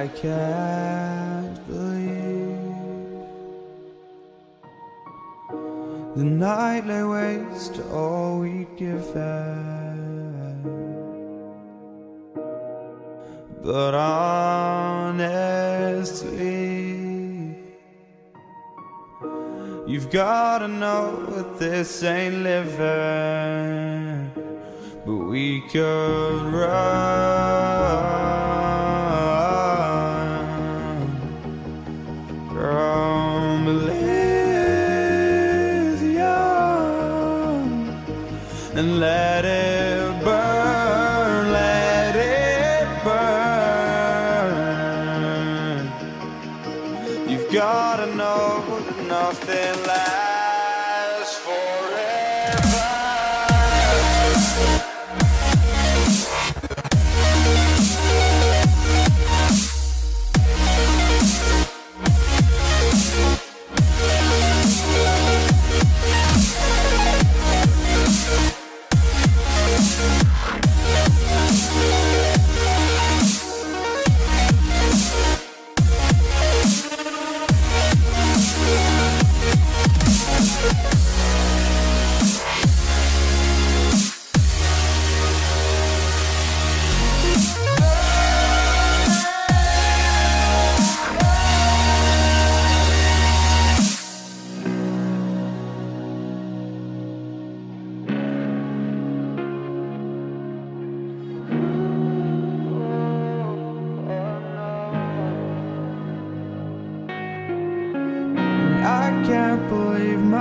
I can't believe the night lay waste to all we'd given. But honestly, you've gotta know that this ain't living. But we could run from Elysium and let it burn, gotta know that nothing lasts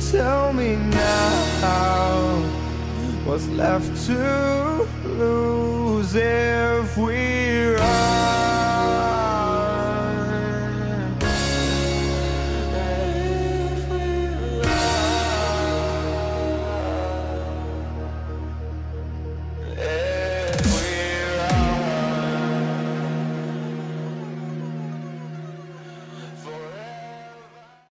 tell me now, what's left to lose if we run?